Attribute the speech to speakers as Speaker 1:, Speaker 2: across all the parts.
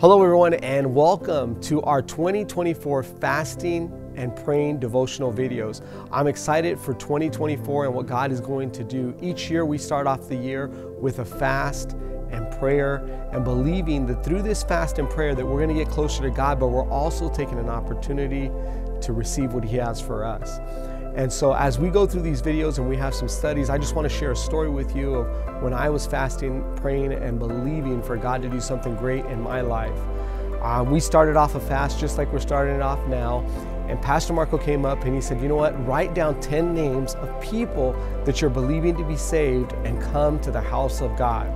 Speaker 1: Hello, everyone, and welcome to our 2024 fasting and praying devotional videos. I'm excited for 2024 and what God is going to do. Each year, we start off the year with a fast and prayer and believing that through this fast and prayer that we're going to get closer to God, but we're also taking an opportunity to receive what He has for us. And so, as we go through these videos and we have some studies, I just want to share a story with you of when I was fasting, praying, and believing for God to do something great in my life. Um, we started off a fast just like we're starting it off now. And Pastor Marco came up and he said, You know what? Write down 10 names of people that you're believing to be saved and come to the house of God.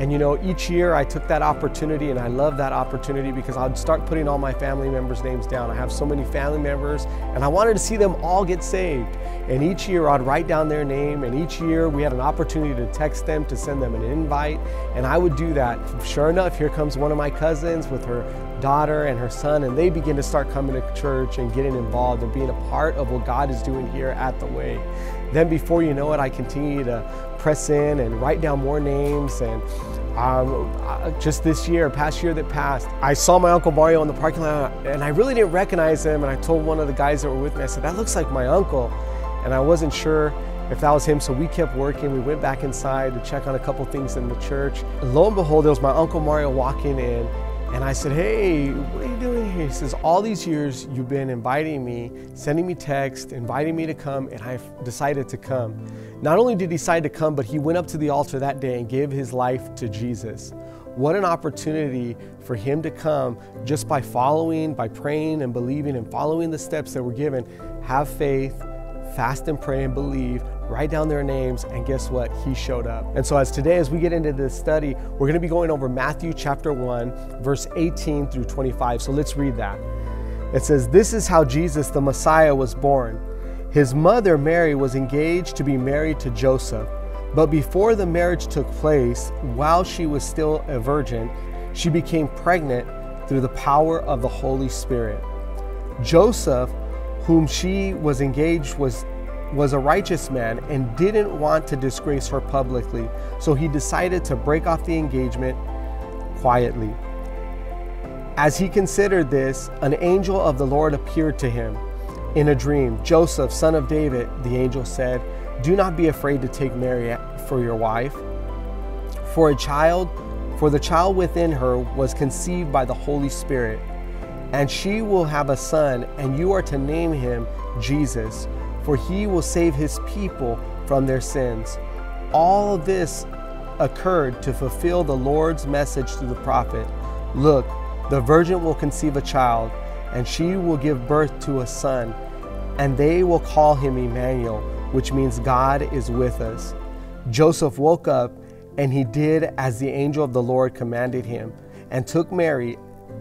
Speaker 1: And you know, each year I took that opportunity and I love that opportunity because I'd start putting all my family members' names down. I have so many family members and I wanted to see them all get saved. And each year I'd write down their name and each year we had an opportunity to text them to send them an invite. And I would do that. Sure enough, here comes one of my cousins with her daughter and her son and they begin to start coming to church and getting involved and being a part of what God is doing here at the way. Then before you know it, I continue to press in and write down more names. And um, uh, just this year, past year that passed, I saw my Uncle Mario in the parking lot and I really didn't recognize him. And I told one of the guys that were with me, I said, that looks like my uncle. And I wasn't sure if that was him. So we kept working. We went back inside to check on a couple things in the church. And lo and behold, there was my Uncle Mario walking in and I said, Hey, what are you doing here? He says, All these years you've been inviting me, sending me text, inviting me to come, and I've decided to come. Not only did he decide to come, but he went up to the altar that day and gave his life to Jesus. What an opportunity for him to come just by following, by praying and believing and following the steps that were given. Have faith, fast and pray and believe, write down their names, and guess what? He showed up. And so, as today, as we get into this study, we're going to be going over Matthew chapter 1, verse 18 through 25. So let's read that. It says, This is how Jesus, the Messiah, was born. His mother, Mary, was engaged to be married to Joseph. But before the marriage took place, while she was still a virgin, she became pregnant through the power of the Holy Spirit. Joseph, whom she was engaged was was a righteous man and didn't want to disgrace her publicly, so he decided to break off the engagement quietly. As he considered this, an angel of the Lord appeared to him in a dream. Joseph, son of David, the angel said, Do not be afraid to take Mary for your wife, for a child, for the child within her was conceived by the Holy Spirit, and she will have a son, and you are to name him Jesus for he will save his people from their sins. All this occurred to fulfill the Lord's message through the prophet Look, the virgin will conceive a child, and she will give birth to a son, and they will call him Emmanuel, which means God is with us. Joseph woke up, and he did as the angel of the Lord commanded him, and took Mary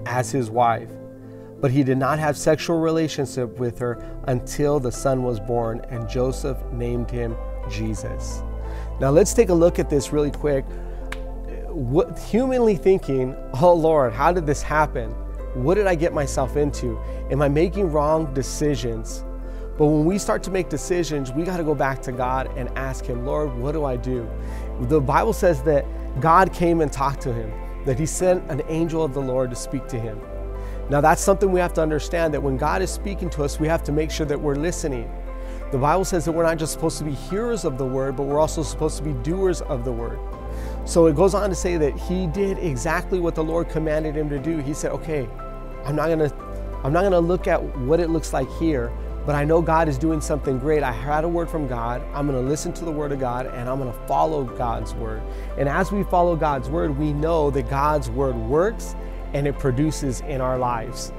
Speaker 1: as his wife but he did not have sexual relationship with her until the son was born, and Joseph named him Jesus. Now let's take a look at this really quick. What, humanly thinking, oh Lord, how did this happen? What did I get myself into? Am I making wrong decisions? But when we start to make decisions, we got to go back to God and ask Him, Lord, what do I do? The Bible says that God came and talked to him, that He sent an angel of the Lord to speak to him. Now, that's something we have to understand that when God is speaking to us, we have to make sure that we're listening. The Bible says that we're not just supposed to be hearers of the word, but we're also supposed to be doers of the word. So it goes on to say that he did exactly what the Lord commanded him to do. He said, "Okay, I'm not going to I'm not going to look at what it looks like here, but I know God is doing something great. I had a word from God. I'm going to listen to the word of God and I'm going to follow God's word. And as we follow God's word, we know that God's word works and it produces in our lives.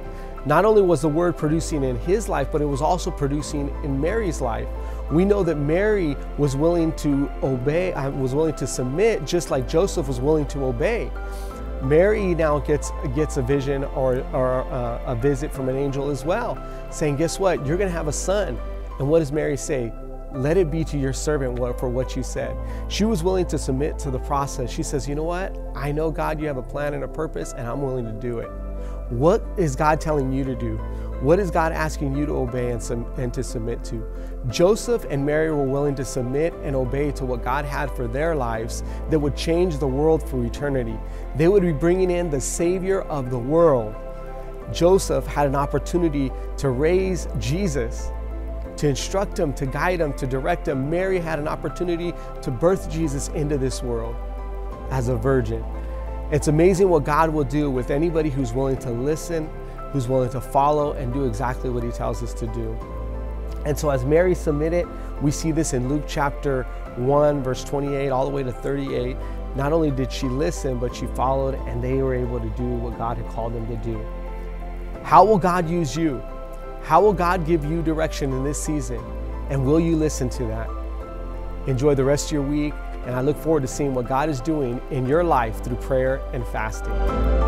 Speaker 1: Not only was the word producing in his life, but it was also producing in Mary's life. We know that Mary was willing to obey, uh, was willing to submit, just like Joseph was willing to obey. Mary now gets gets a vision or, or uh, a visit from an angel as well, saying, "Guess what? You're going to have a son." And what does Mary say? Let it be to your servant for what you said. She was willing to submit to the process. She says, You know what? I know, God, you have a plan and a purpose, and I'm willing to do it. What is God telling you to do? What is God asking you to obey and, and to submit to? Joseph and Mary were willing to submit and obey to what God had for their lives that would change the world for eternity. They would be bringing in the Savior of the world. Joseph had an opportunity to raise Jesus, to instruct him, to guide him, to direct him. Mary had an opportunity to birth Jesus into this world as a virgin. It's amazing what God will do with anybody who's willing to listen, who's willing to follow, and do exactly what He tells us to do. And so, as Mary submitted, we see this in Luke chapter 1, verse 28, all the way to 38. Not only did she listen, but she followed, and they were able to do what God had called them to do. How will God use you? How will God give you direction in this season? And will you listen to that? Enjoy the rest of your week, and I look forward to seeing what God is doing in your life through prayer and fasting.